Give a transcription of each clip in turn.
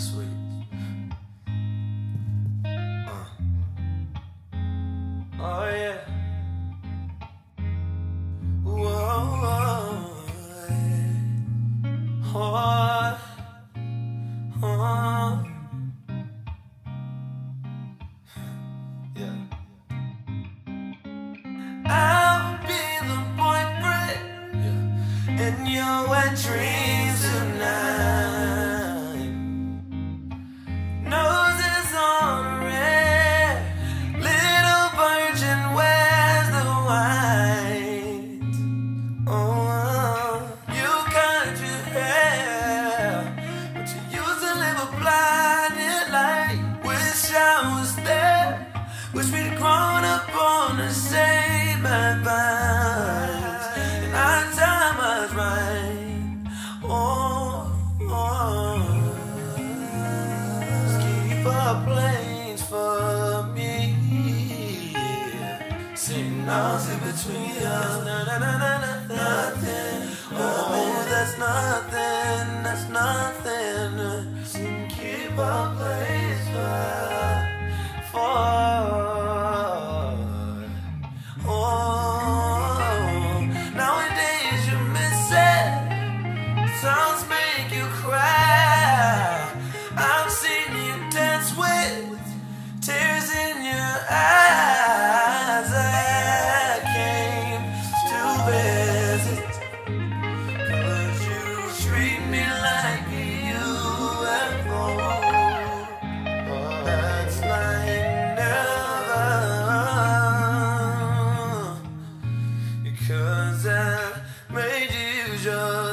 Sweet. Uh. Oh yeah. Whoa, oh. Oh. Yeah. I'll be the boyfriend in your dreams. planes for me. Signals in between us, nothing. Oh, that's nothing.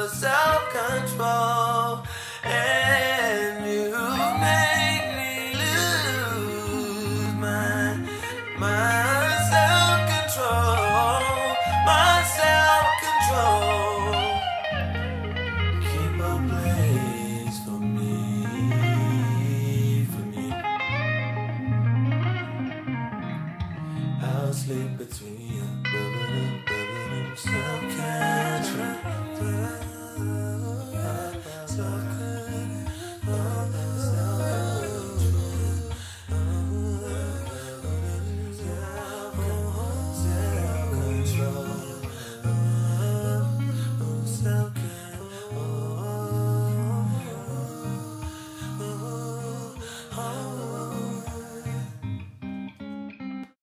self-control and you make me lose my my self-control my self-control. Keep a place for me for me. I'll sleep between Oh.